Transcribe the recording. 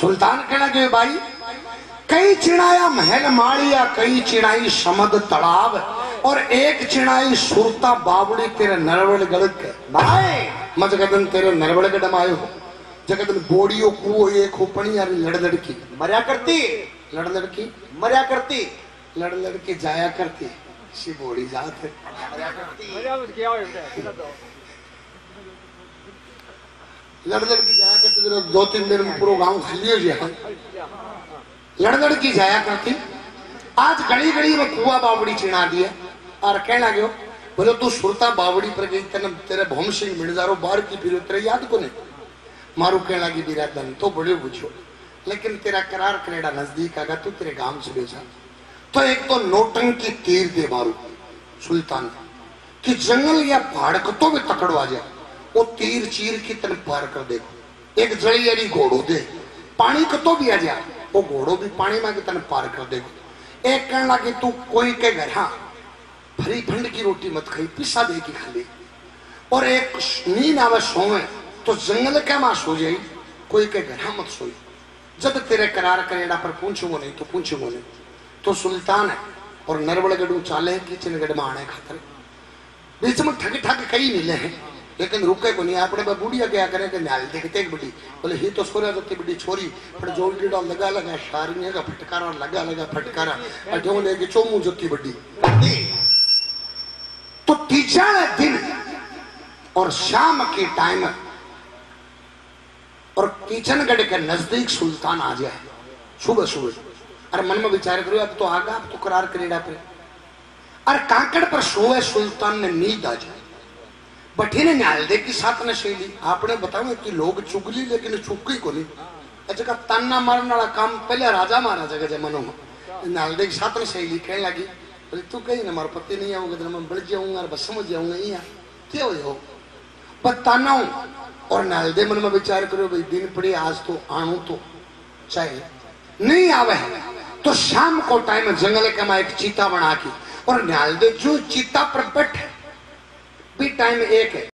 सुल्तान कहना जो भाई कई चिड़ाया महल माड़िया कई चिड़ाई समद तालाब और एक चिड़ाई सुरता बावड़ी तेरे नरवल गड़क भाई मैं जगदन तेरे नरवल गडम आयो जगदन बोड़ियो कुओ एक खोपणी यार लड़ लड़की मर्या करती? लड़ लड़की मर्या करती? लड़ लड़की जाया करती। सी बोड़ी जात है। लड़ लड़की जाया दो तीन दिन में पूरा गाँव खाली हो जाए लड़ लड़की जाया करती। आज घड़ी घड़ी में कुआ बावड़ी चिना दिया। और कहना गयो बोले, तू सुरता बावड़ी पर गई तेने तेरे भौम सिंह मिर्जारो बाहर की फिर तेरे याद को नहीं? मारू कहना की बिरादन तो बड़े पूछो लेकिन तेरा करार कनेडा नज़दीक आगा, तू तेरे गाँव से बेचा तो एक तो नोटंकी तीर दे मारू, सुल्तान कि जंगल या पहाड़ को तो भी तकड़वा जाए वो तीर चीर की तरफ़ पार कर दे एक जड़ी यारी घोड़ो दे. पानी को तो भी आ जाए वो घोड़ो भी पानी में तरफ़ पार कर दे एक कहने लगी, तू कोई के घर हाँ? भरी भंड की रोटी मत खाई, पिसा दे की खाली. और एक नींद आवे सोवे तो जंगल क्या माँ सो जाई, कोई के घर मत सोई। जब तेरे करार कनेडा पर पूछूंगो नहीं तो पूछूंगो नहीं। तो सुल्तान है, और नरवड़ गढ़ू चाले किचन गढ़ में आने खातर। बीच में ठग ठग कई मिले हैं। लेकिन रुके को नहीं, आपने बा बुढ़िया क्या करे कि न्याल देखते बड़ी। बोले, ही तो सोरा जती बड़ी छोरी, पर जो डीडा लगा लगा, शारियाँ का फटकारा, लगा लगा फटकारा अठो लेके चोमू जती बड़ी। तो तीसरा दिन और शाम के टाइम और किचनगढ़ के नज़दीक सुल्तान आ जाए, सुबह सुबह। अरे मन में विचार करो, अब तो आगा, अब तो करार कनेडा पे। अरे कांकड़ पर सोए सुल्तान ने नींद आ जाए। बठी ने न्याल दे की साथ ने शैली। आपने बताओ कि लोग चुगली, लेकिन चुकी को नहीं। अच्छा का ताना मारने वाला काम पहले राजा महाराजा के जमानों में। न्याल दे की साथ ने शैली कहने लगी। बोले, तू कही ना हमारा पति नहीं आओगे तो मैं बढ़ जाऊँगा और बस समझ जाऊँगा यहाँ क्या हो बताना हूँ और नाल दे मन में विचार करो, भाई, दिन पड़ी, आज तो आणू तो चाहे। नहीं आवे तो शाम को टाइम जंगल के में एक चीता बना के। और नाल दे, जो चीता पर बैठे भी टाइम एक है